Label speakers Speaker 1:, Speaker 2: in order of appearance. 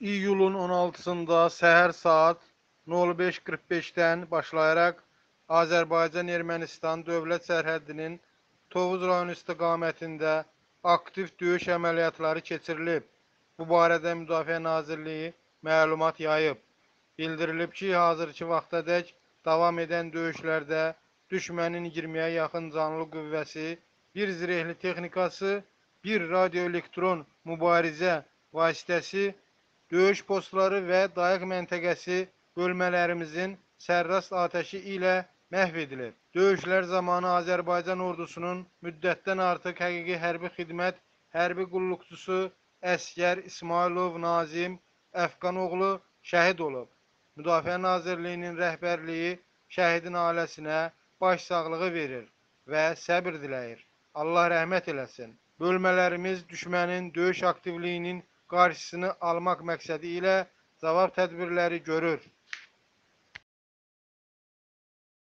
Speaker 1: iyulun 16-sında səhər saat 05:45-dən başlayaraq Azərbaycan-Ermənistan dövlət sərhədinin Tovuz rayonu istiqamətində aktiv döyüş əməliyyatları keçirilib. Bu barədə Müdafiə Nazirliyi məlumat yayıb. Bildirilib ki, hazırki vaxtadək davam edən döyüşlərdə düşmənin 20-yə yaxın canlı qüvvəsi, bir zirehli texnikası, bir radioelektron mübarizə vasitəsi, döyüş postları və dayaq məntəqəsi bölmələrimizin sərrast atəşi ilə məhv edilib. Döyüşlər zamanı Azərbaycan ordusunun müddətdən artıq həqiqi hərbi xidmət hərbi qulluqçusu əsgər İsmailov Nazim Əfqanoğlu şəhid olub. Müdafiə Nazirliyinin rəhbərliyi şəhidin ailəsinə başsağlığı verir və səbir diləyir. Allah rəhmət eləsin. Bölmələrimiz düşmənin döyüş aktivliyinin qarşısını almaq məqsədi ilə cavab tədbirləri görür.